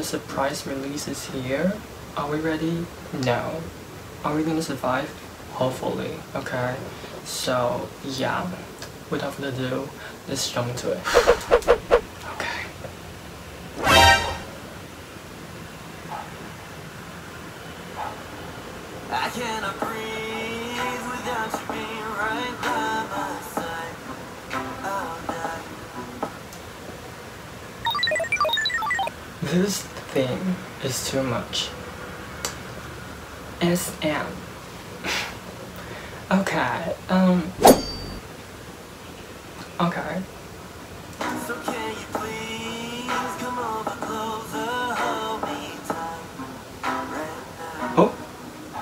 the surprise release is here. Are we ready? No. Are we gonna survive? Hopefully, okay? So, yeah, without further ado, let's jump into it. This thing is too much. SM. okay, um. Okay. So can you please come over closer, hold me tight? Oh,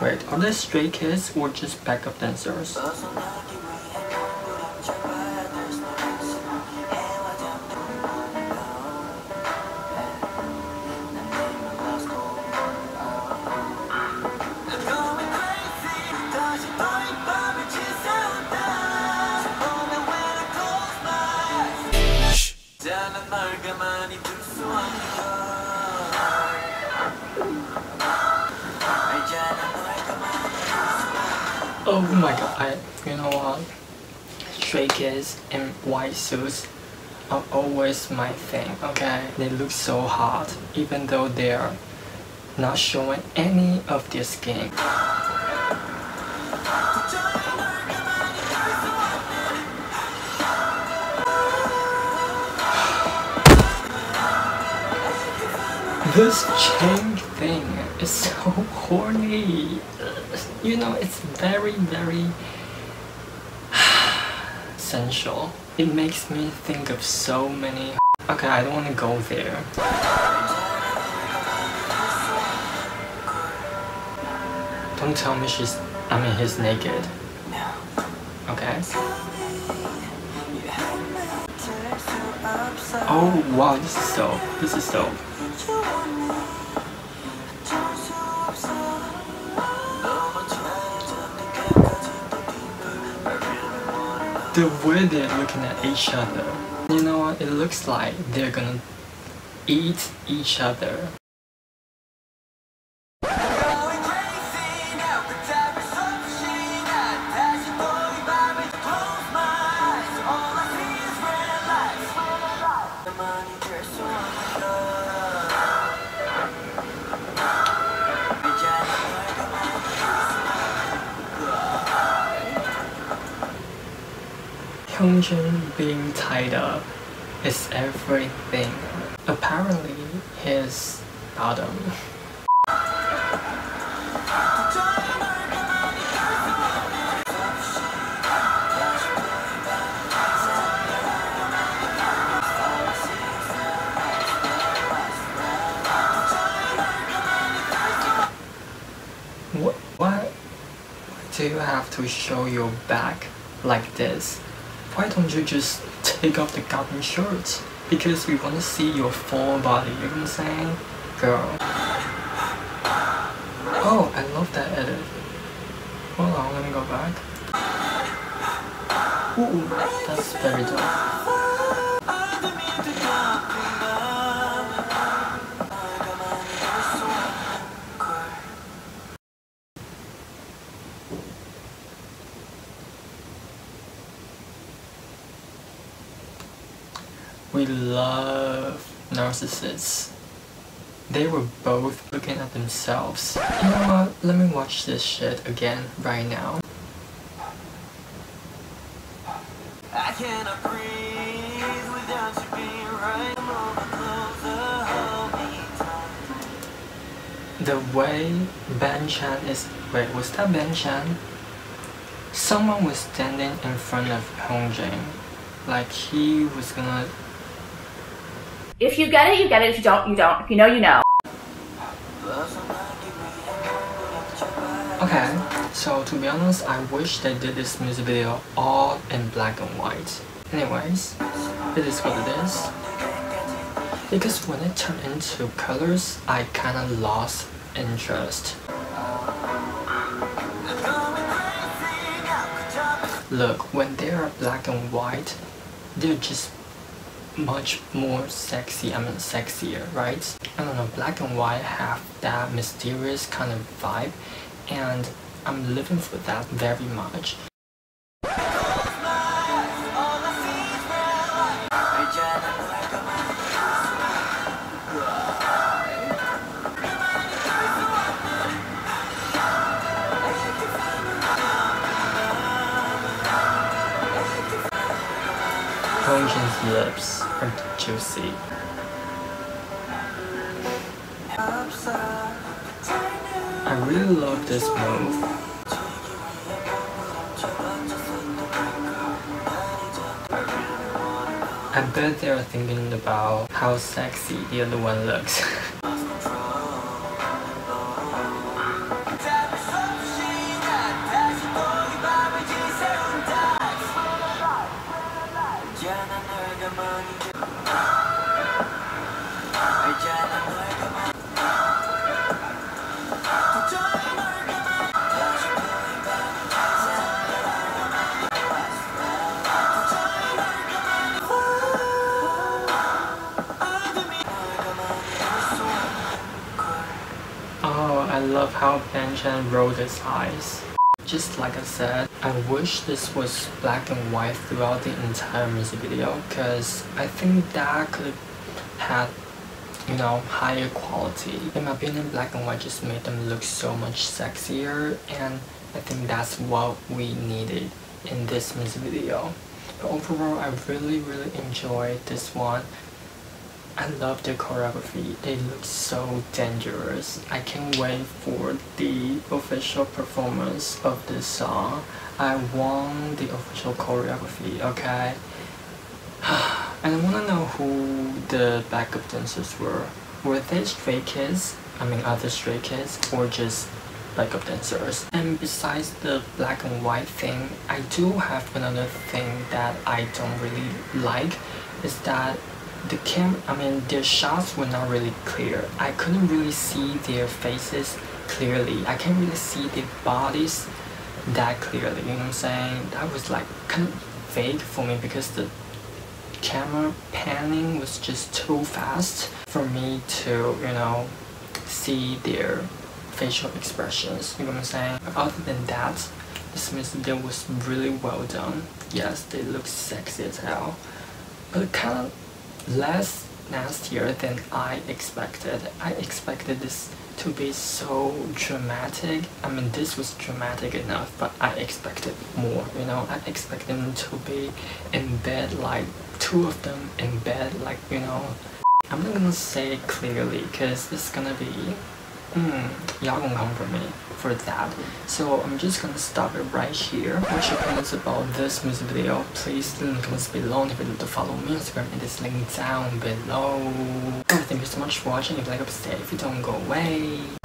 wait, are they stray kids or just backup dancers? Oh my god, you know what? Stray kids and white suits are always my thing, okay? They look so hot, even though they're not showing any of their skin. This chain thing is so horny. You know, it's very, very sensual. It makes me think of so many. Okay, I don't want to go there. Don't tell me she's. I mean, he's naked. Okay. Oh wow, this is dope. This is dope. The way they're looking at each other. You know what? It looks like they're gonna eat each other. Hyunjin being tied up is everything. Apparently, his bottom. What? Why do you have to show your back like this? Why don't you just take off the goddamn shirt? Because we want to see your full body, you know what I'm saying? Girl. Oh, I love that edit. Hold on, let me go back. Ooh, that's very dope. We love narcissists. They were both looking at themselves. You know what? Let me watch this shit again right now. I cannot breathe without you being right. Come over closer, hold me tight. The way Bang Chan is. Wait, was that Bang Chan? Someone was standing in front of Hyunjin. Like he was gonna. If you get it, you get it. If you don't, you don't. If you know, you know. Okay, so to be honest, I wish they did this music video all in black and white. Anyways, it is what it is. Because when it turned into colors, I kinda lost interest. Look, when they are black and white, they're just much more sexy, I mean sexier, right? I don't know, black and white have that mysterious kind of vibe and I'm living for that very much. Hyunjin's lips are juicy. I really love this move. I bet they're thinking about how sexy the other one looks. I love how Bang Chan rolled his eyes. Just like I said, I wish this was black and white throughout the entire music video because I think that could have you know, higher quality. In my opinion, black and white just made them look so much sexier and I think that's what we needed in this music video. But overall, I really, really enjoyed this one. I love the choreography. They look so dangerous. I can't wait for the official performance of this song. I want the official choreography, okay? and I wanna know who the backup dancers were. Were they stray kids? I mean other stray kids or just backup dancers? And besides the black and white thing, I do have another thing that I don't really like is that the cam I mean their shots were not really clear. I couldn't really see their faces clearly. I can't really see their bodies that clearly, you know what I'm saying? That was like kind of vague for me because the camera panning was just too fast for me to, you know, see their facial expressions, you know what I'm saying? Other than that, this music video was really well done. Yes, they look sexy as hell. But kind of less nastier than I expected. I expected this to be so dramatic. I mean, this was dramatic enough, but I expected more, you know? I expected them to be in bed, like two of them in bed, like, you know? I'm not gonna say clearly because it's gonna be Hmm, y'all gonna come for me for that. So I'm just gonna stop it right here. What's your comments about this music video? Please leave in the comments below and if like to follow me on Instagram it is linked down below. Thank you so much for watching. If you like, stay. If you don't, go away.